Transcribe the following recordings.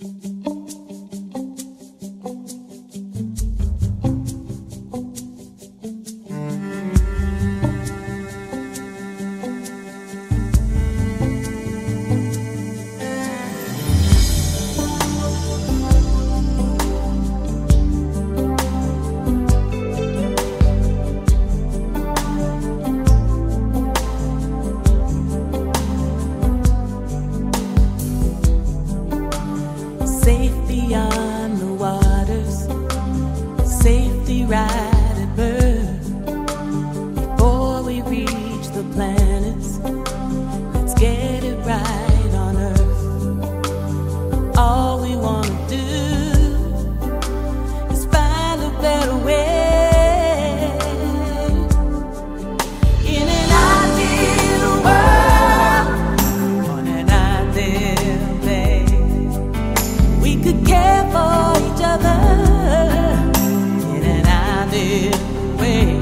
Say Way.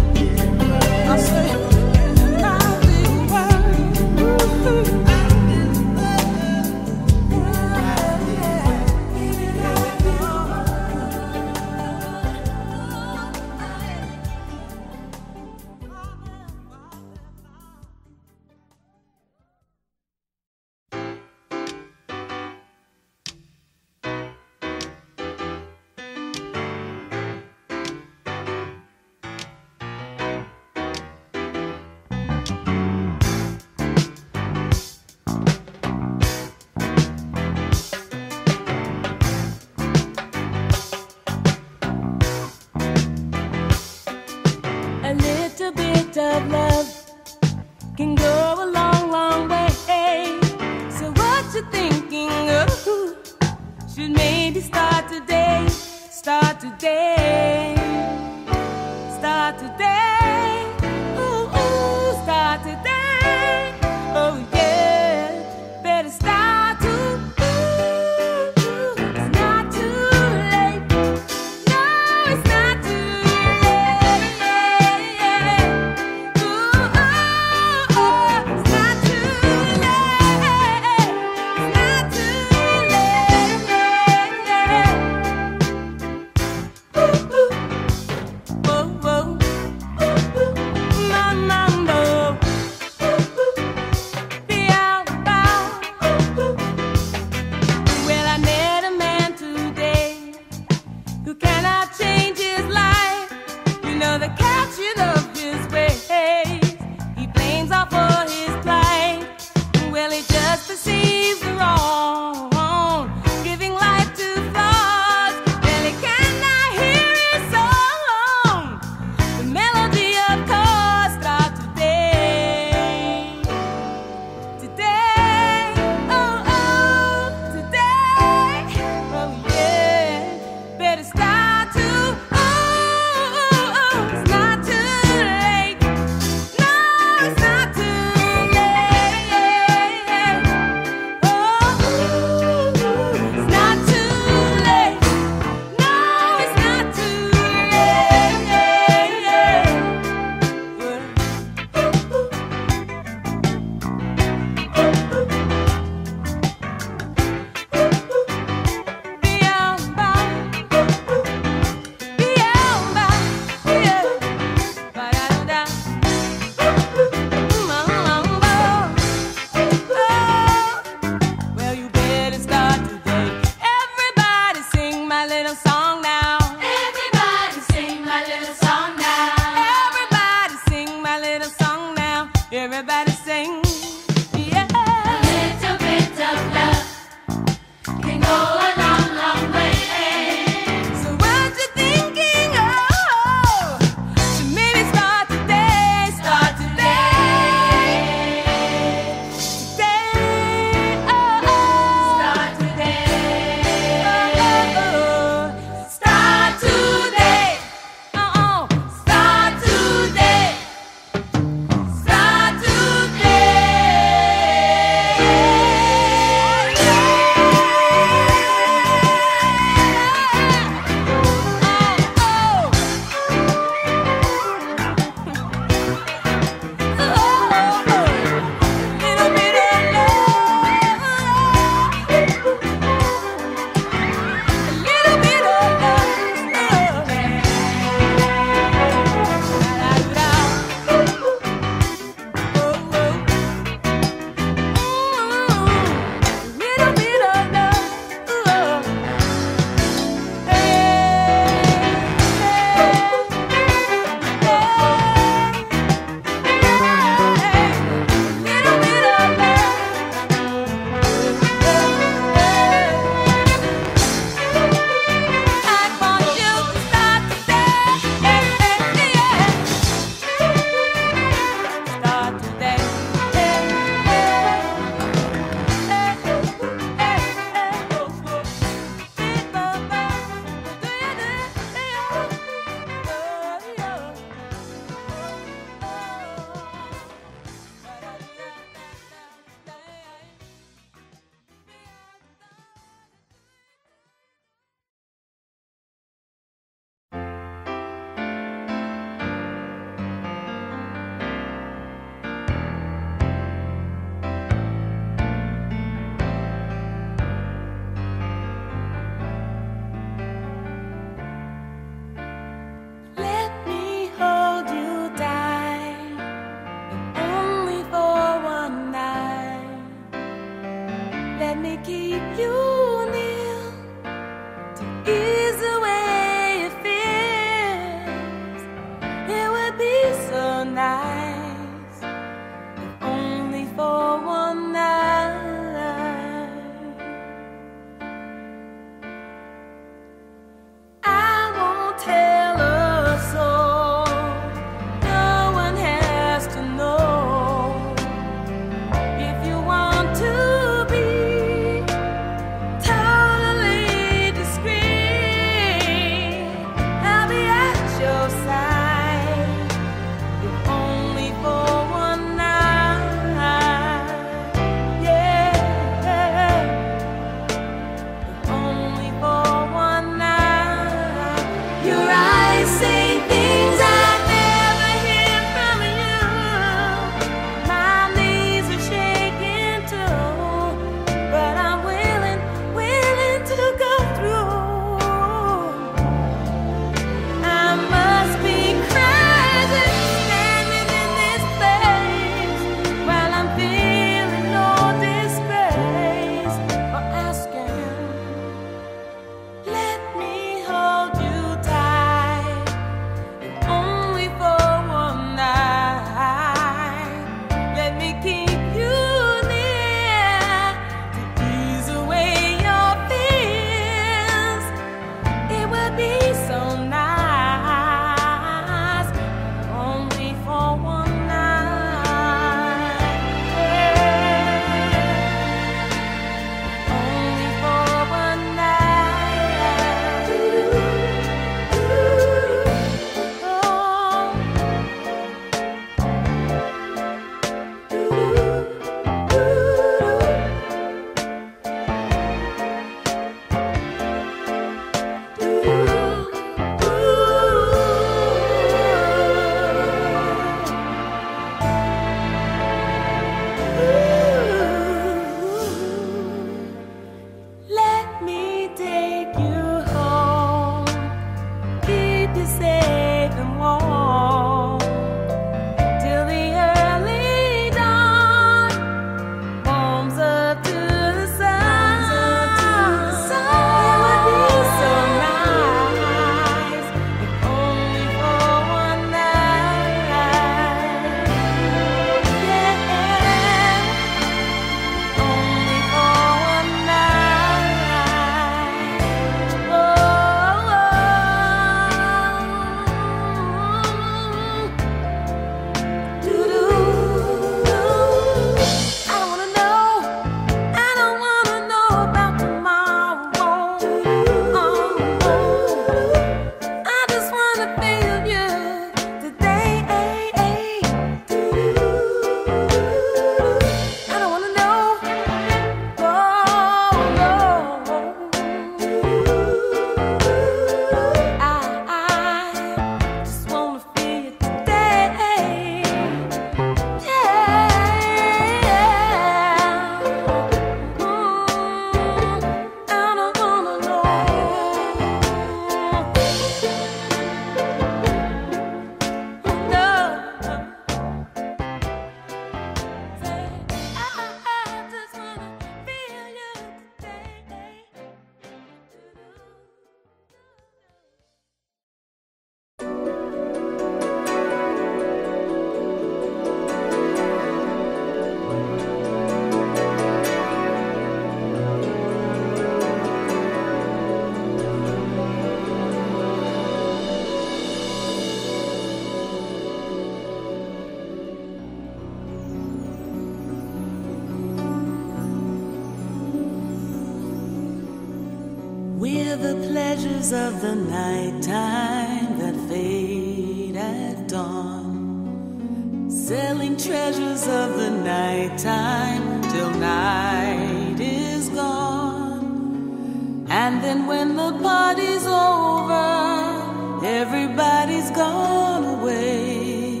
of the nighttime that fade at dawn, selling treasures of the nighttime till night is gone. And then when the party's over, everybody's gone away.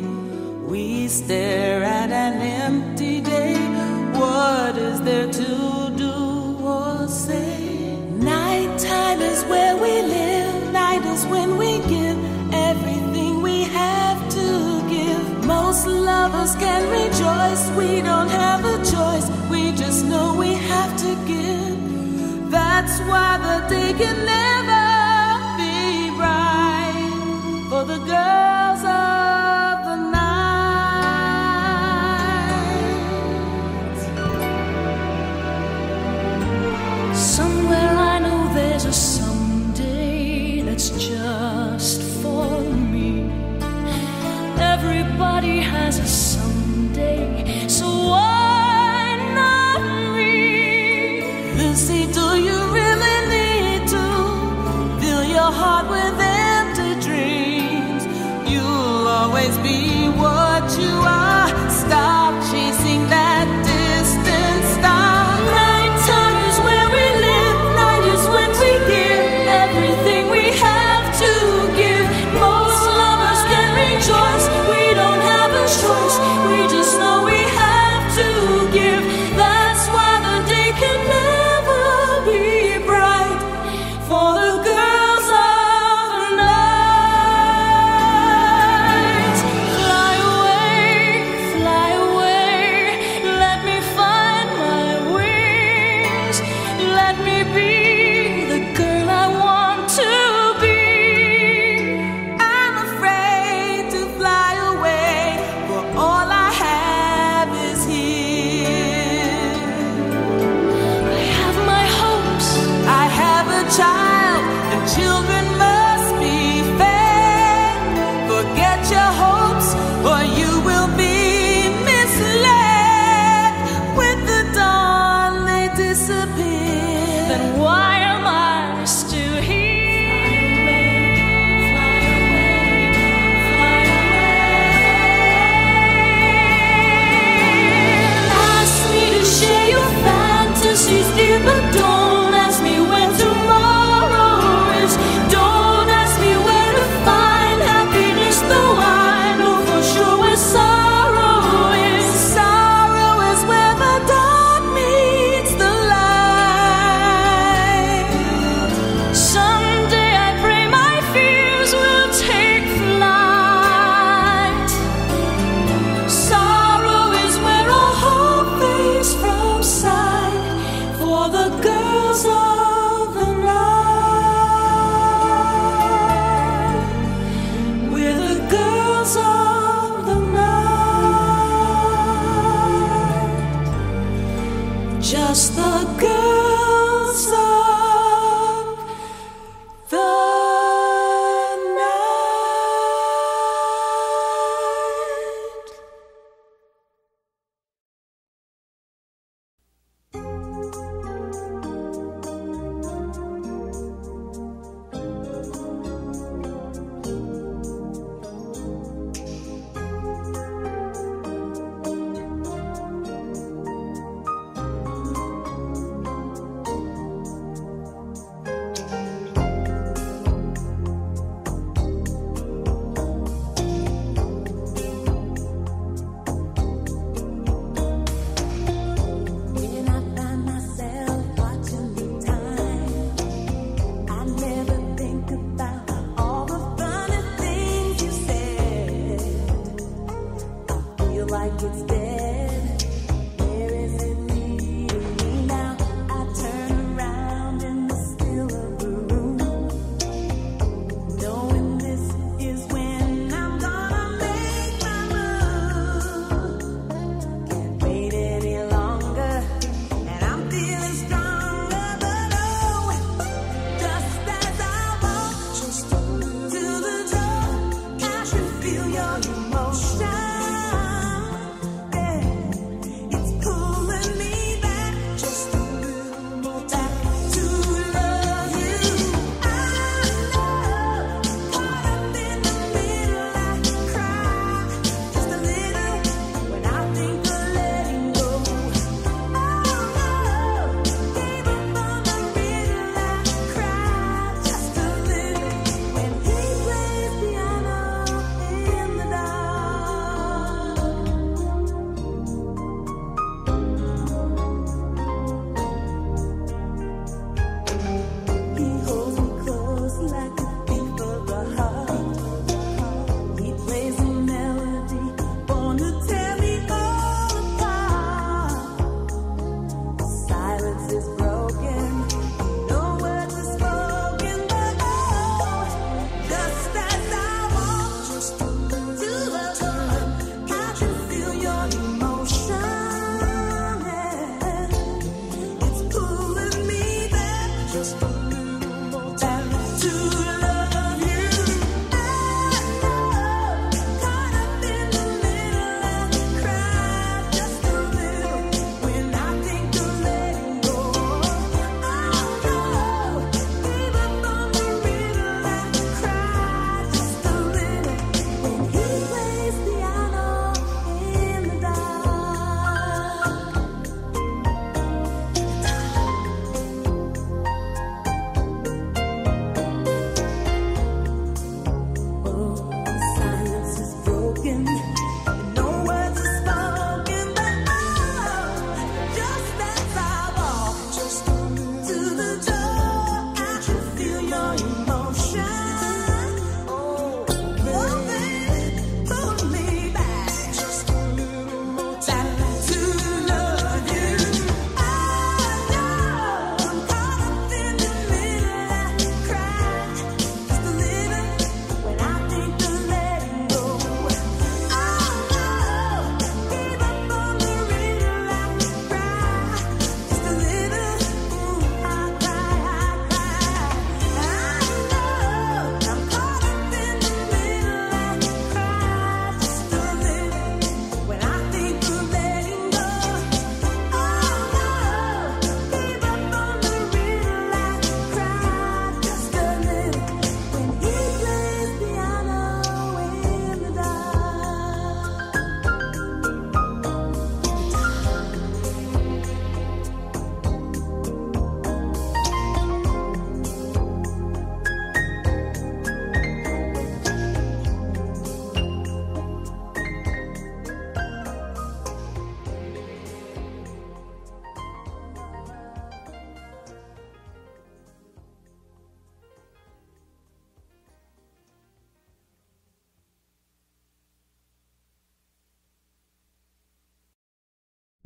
We stare at an empty day. What is there to where we live, night is when we give everything we have to give. Most lovers can rejoice, we don't have a choice, we just know we have to give. That's why the day can never be bright for the girls. of. you are. than why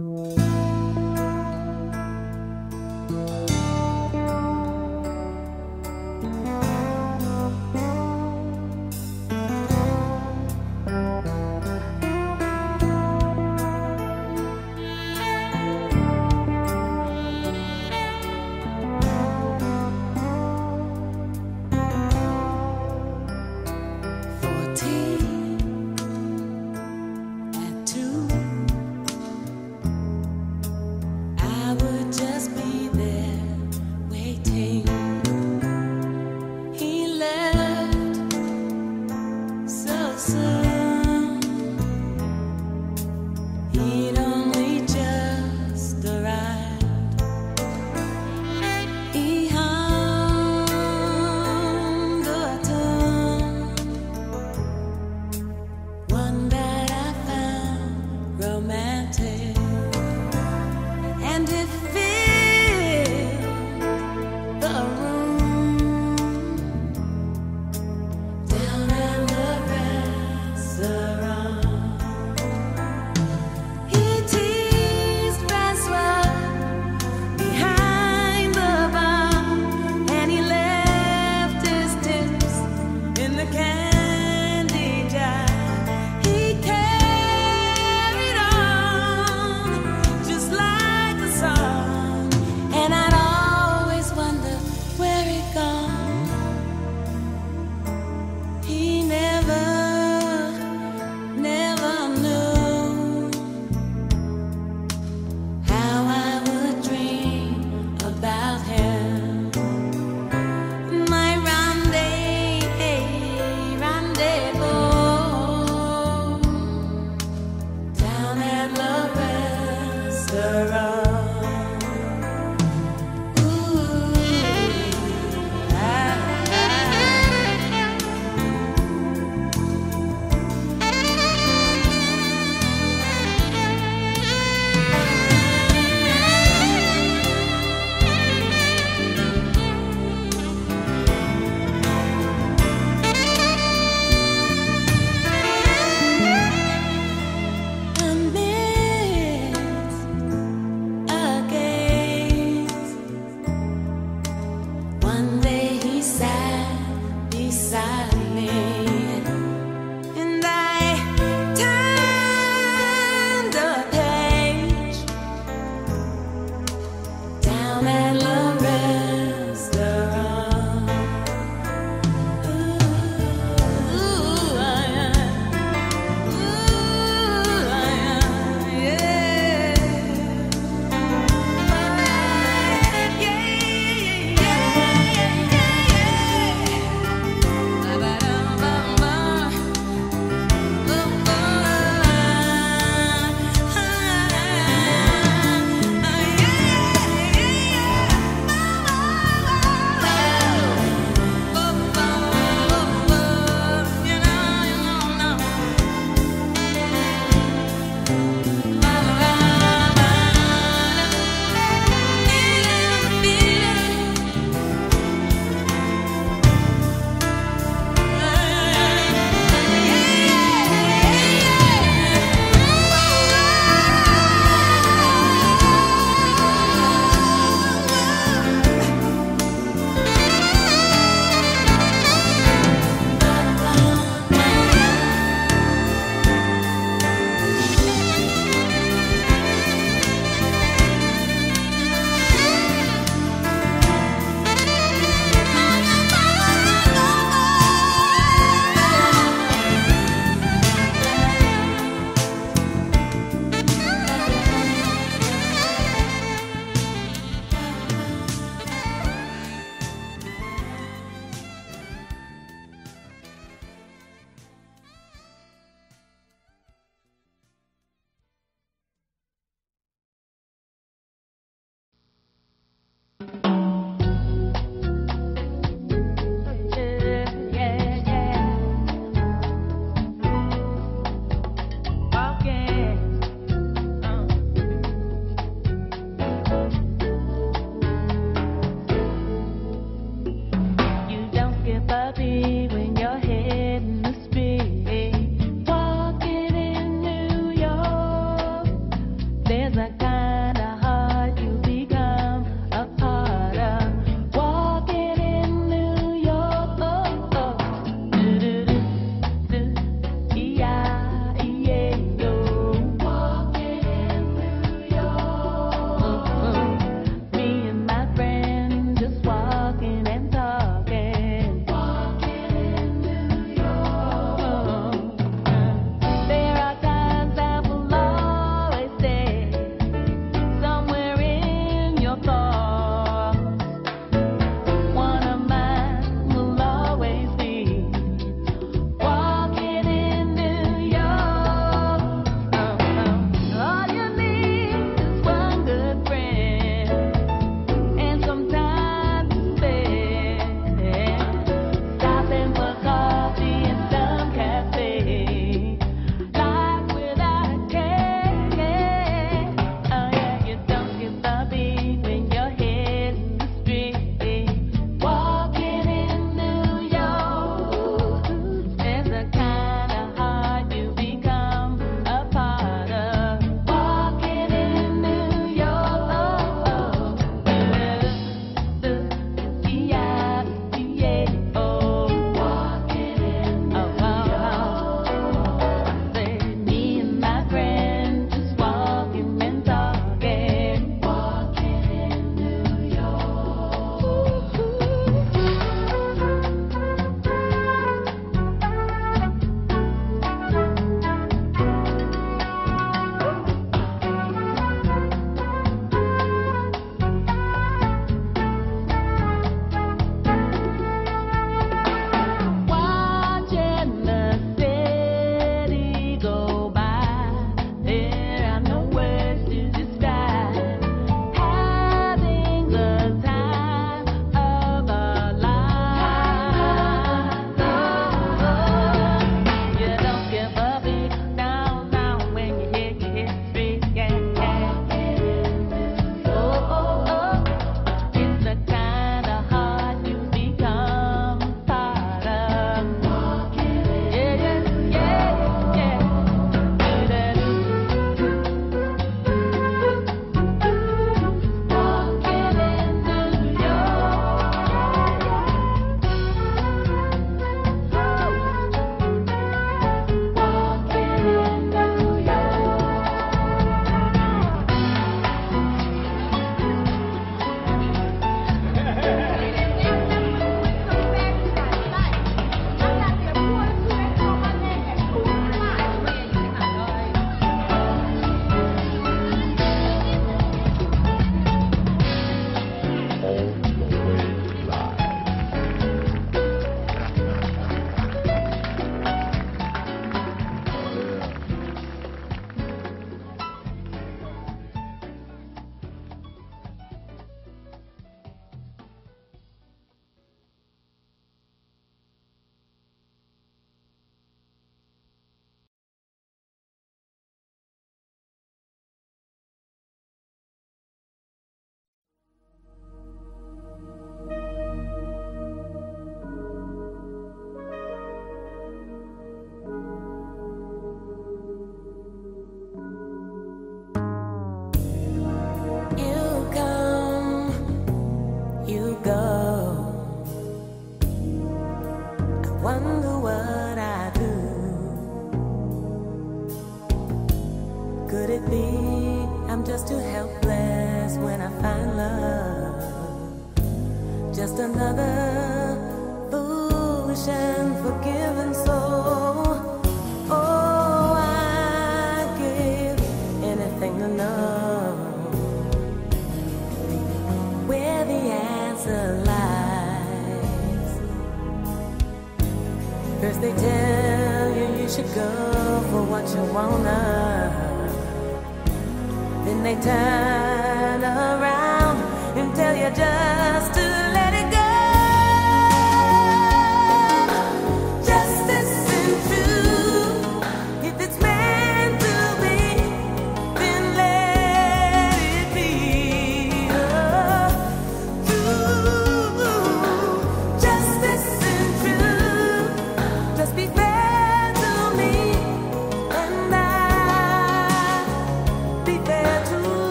Down in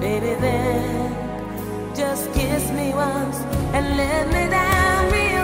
Baby, then just kiss me once and let me down real.